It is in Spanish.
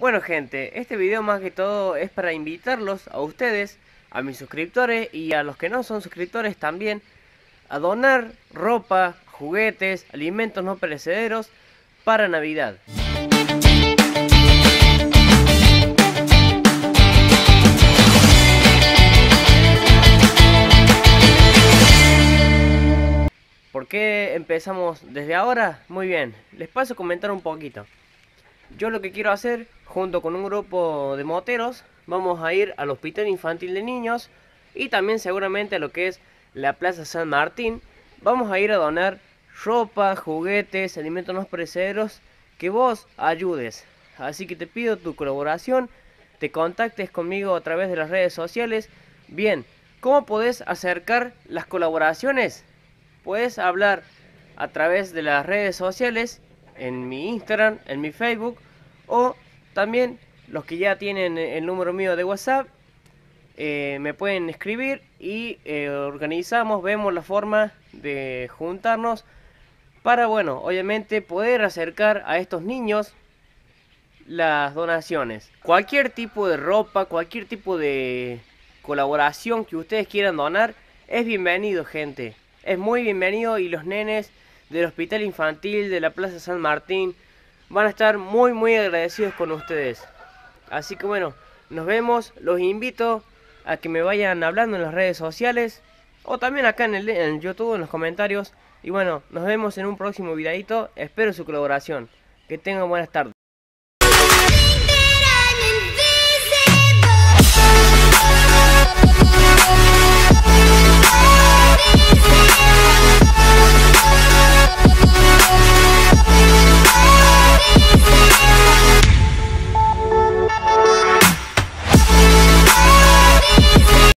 Bueno gente, este video más que todo es para invitarlos a ustedes, a mis suscriptores y a los que no son suscriptores también, a donar ropa, juguetes, alimentos no perecederos para Navidad. ¿Por qué empezamos desde ahora? Muy bien, les paso a comentar un poquito. Yo lo que quiero hacer, junto con un grupo de moteros, vamos a ir al Hospital Infantil de Niños y también seguramente a lo que es la Plaza San Martín. Vamos a ir a donar ropa, juguetes, alimentos no perecederos que vos ayudes. Así que te pido tu colaboración, te contactes conmigo a través de las redes sociales. Bien, ¿cómo podés acercar las colaboraciones? puedes hablar a través de las redes sociales, en mi Instagram, en mi Facebook, o también los que ya tienen el número mío de WhatsApp, eh, me pueden escribir y eh, organizamos, vemos la forma de juntarnos para, bueno, obviamente poder acercar a estos niños las donaciones. Cualquier tipo de ropa, cualquier tipo de colaboración que ustedes quieran donar, es bienvenido, gente es muy bienvenido y los nenes del Hospital Infantil de la Plaza San Martín van a estar muy muy agradecidos con ustedes. Así que bueno, nos vemos, los invito a que me vayan hablando en las redes sociales o también acá en el YouTube en los comentarios. Y bueno, nos vemos en un próximo videito, espero su colaboración. Que tengan buenas tardes.